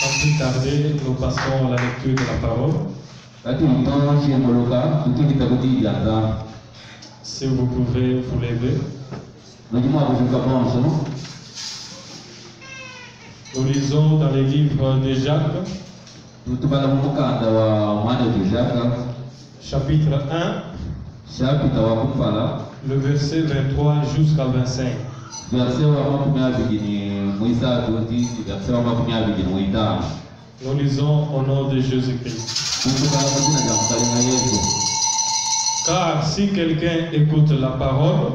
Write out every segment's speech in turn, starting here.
Sans plus tarder, nous passons à la lecture de la parole. Si vous pouvez vous lever. Nous lisons dans les livres de Jacques, chapitre 1, shapita wa kupala le verset 23 jusqu'à 25. verse Nous lisons au nom de Jésus-Christ. Car si quelqu'un écoute la parole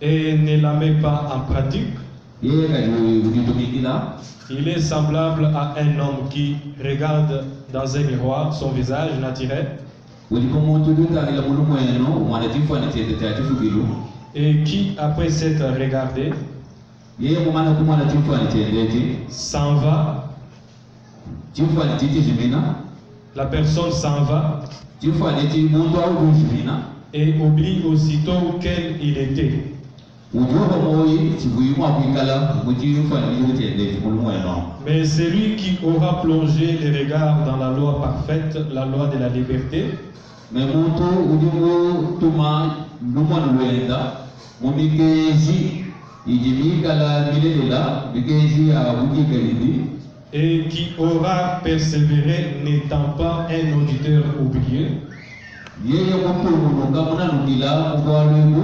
et ne la met pas en pratique, ulitumikila il est semblable à un homme qui regarde dans un miroir son visage naturel et qui, après s'être regardé, s'en va. La personne s'en va. Et oublie aussitôt quel il était. Mais celui qui aura plongé les regards dans la loi parfaite, la loi de la liberté, muntu ulimu tuma lwenda iji et qui aura persévéré n'étant pas un auditeur oublié, yeye muntu munuka munanukila mubwalwengu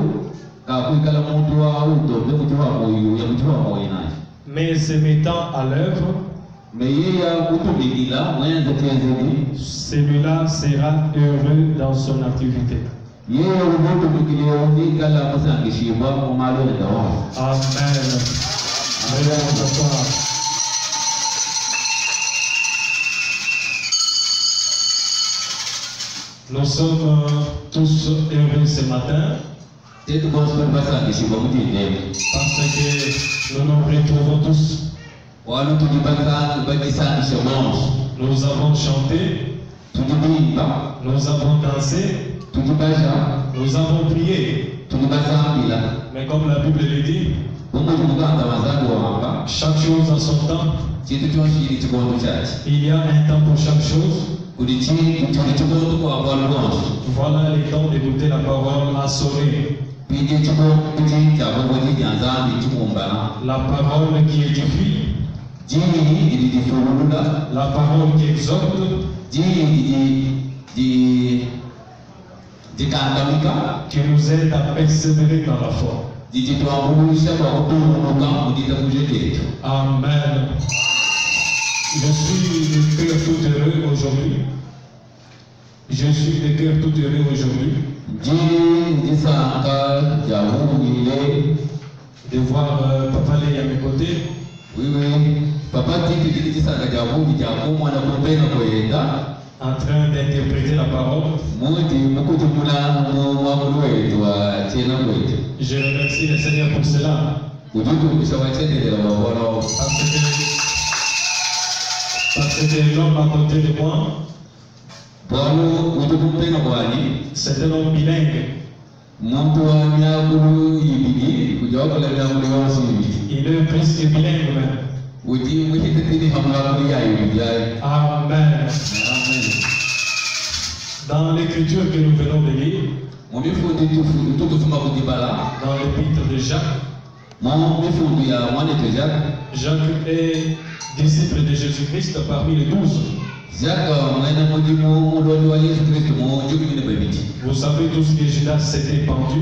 kakwikala muntu wa utombe muchiwa moyo ya muchiwa moyo naye. Mais se mettant à l'œuvre, me yeye akutumikila mwenza chenzeni celui-là sera heureux dans son activité. Amen. Asseoir. Nous sommes euh, tous heureux ce matin parce que nous nous retrouvons tous. Nous avons chanté, nous avons dansé, nous avons prié. Mais comme la Bible le dit, chaque chose a son temps. Il y a un temps pour chaque chose. Voilà le temps d'écouter la parole à sonner. La parole qui édifie, la parole qui exhorte, qui nous aide à persévérer dans la foi. Amen. Je suis de cœur tout heureux aujourd'hui. Je suis de cœur tout heureux aujourd'hui de voir euh, Papa Lé à mes côtés. wiwe papa titi jini jisanga javungi jakumwana kupena kwenda en train d'interpréter la parole. Je remercie le Seigneur pour cela. Parce que, parce que l'homme à côté de moi, c'est un homme bilingue. Il est presque bilingue même. Yayo ibyayo Amen. amen. Dans l'écriture que nous venons de lire, dans l'épître de Jacques, jacques. Est disciple de Jésus-Christ parmi les douze. Vous savez tous que Judas s'était pendu.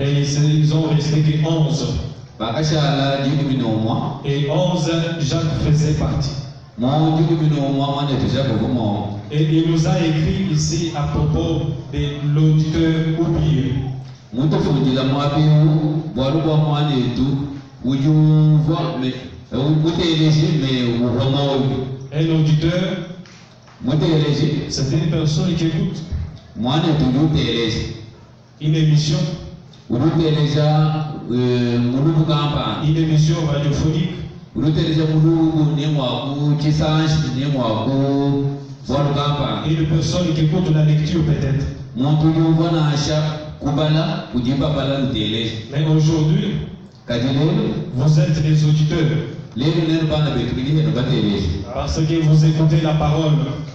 Et ils, ils ont resté que onze. Jukumi nomwa Et onze, Jacques faisait partie. Et il nous a écrit ici à propos de l'auditeur oublié. Un auditeur, c'est une personne qui écoute. Une émission, kampani une émission radiophonique, mulubu et une personne qui écoute la lecture peut-être. muntu nasha kubala Mais aujourd'hui, kati lelo vous êtes des auditeurs. lelo neno bana betu bili heno batelezi parce que vous écoutez la parole,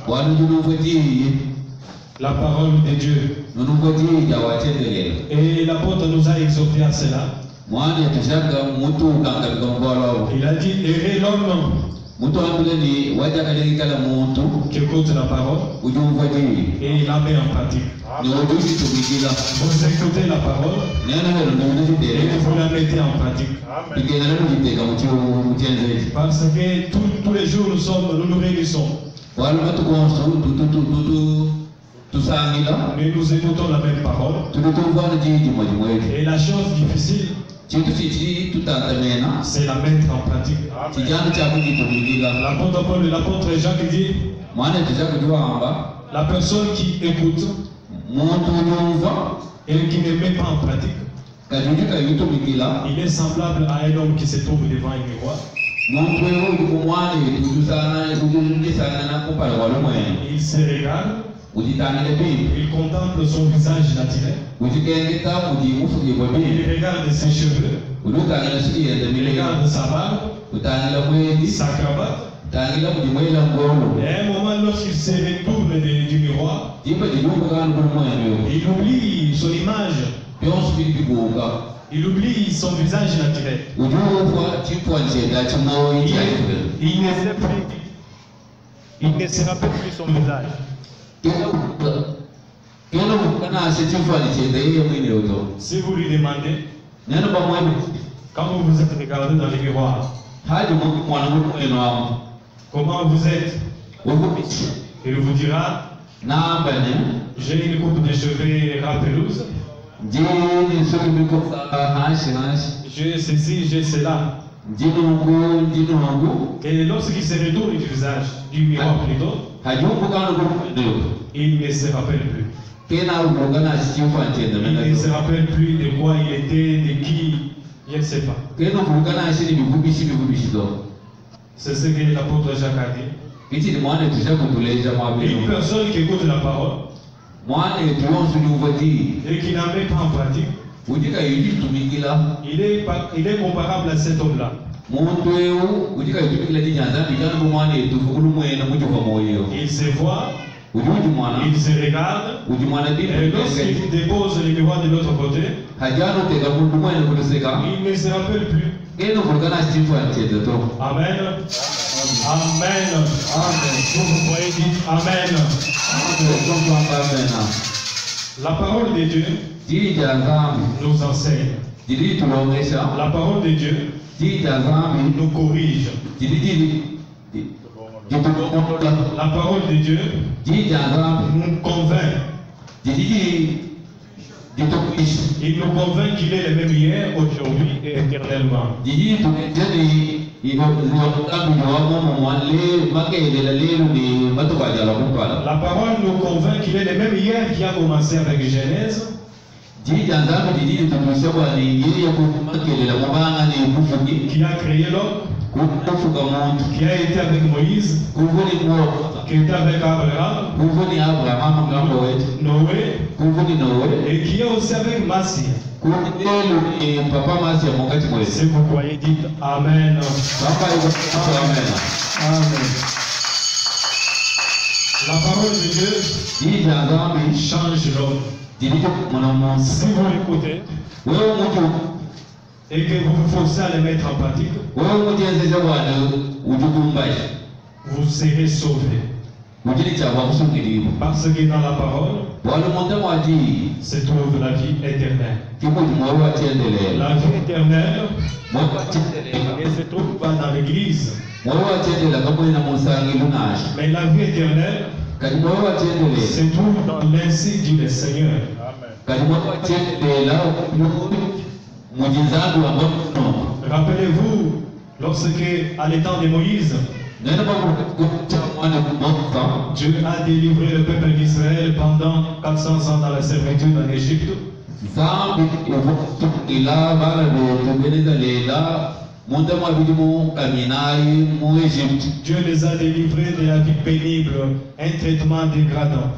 wanu la parole de Dieu. Et l'apôtre nous a exhorté à cela. Il a dit, aimez l'homme. Qui écoute la parole. Et il la met en pratique. Vous écoutez la parole. Et vous la mettez en pratique. Parce que tous- tous les jours nous sommes, nous nous réunissons, mais nous écoutons la même parole. Et la chose difficile, c'est la mettre en pratique. L'apôtre Paul l'apôtre Jacques dit, la personne qui écoute et qui ne met pas en pratique, il est semblable à un homme qui se trouve devant un miroir. Il se regarde, il contemple son visage naturel, il regarde ses cheveux, il regarde sa barbe, sa cravate. Et à un moment, lorsqu'il se retourne du miroir, il oublie son image, il oublie son visage naturel. chimoyi Il, il ne sait plus, il ne se rappelle plus son visage. Si vous lui demandez, quand vous vous êtes regardé dans le miroir, comment vous êtes Il vous dira, j'ai une coupe de cheveux rapelouse, j'ai ceci, j'ai cela. Et lorsqu'il se retourne du visage, du miroir plutôt, il ne se rappelle plus. Il ne se rappelle plus de quoi il était, de qui, je ne sais pas. C'est ce que l'apôtre Jacques a dit. Une personne qui écoute la parole et qui n'en met pas en pratique, il est, pas- il est comparable à cet homme-là. Il se voit, il se regarde, et lorsqu'il dépose le miroir de l'autre côté, il ne se rappelle plus. Amen. Amen. Amen. Vous voyez Amen. amena La parole de Dieu nous enseigne. La parole de Dieu nous corrige. La parole de Dieu nous convainc. Il nous convainc qu'il est le même hier, aujourd'hui et éternellement. La parole nous convainc qu'il est le même hier qui a commencé avec Genèse, qui a créé l'homme, qui a été avec Moïse, qui était avec Abraham, Noé, et qui est aussi avec Massie. Si vous croyez, dites Amen. amena Amen. La parole de Dieu nzambi change l'homme. Si vous l'écoutez et que vous vous forcez à le mettre en pratique, vous serez sauvés. Parce que dans la parole se trouve la vie éternelle. La vie éternelle ne se trouve pas dans l'église, mais la vie éternelle se trouve dans dit le Seigneur. Rappelez-vous, lorsque, à l'étang de Moïse, Dieu a délivré le peuple d'Israël pendant 400 ans dans la servitude en Égypte. Dieu les a délivrés de la vie pénible, un traitement dégradant.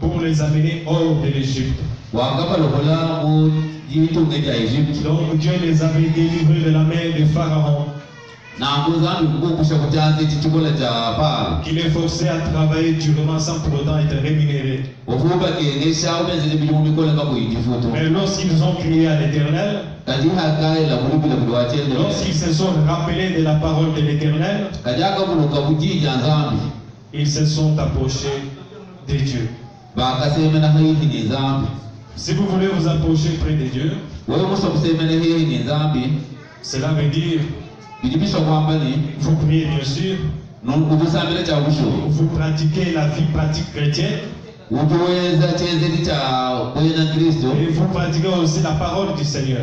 pour les amener hors de l'Égypte. Donc Dieu les avait délivrés de la main de Pharaon, qui les forçait à travailler durement sans pour autant être rémunérés. Mais lorsqu'ils ont crié à l'Éternel, lorsqu'ils se sont rappelés de la parole de l'Éternel, ils se sont approchés de Dieu. Si vous voulez vous approcher près de Dieu, cela veut dire, vous priez bien sûr, vous pratiquez la vie pratique chrétienne, et vous pratiquez aussi la parole du Seigneur.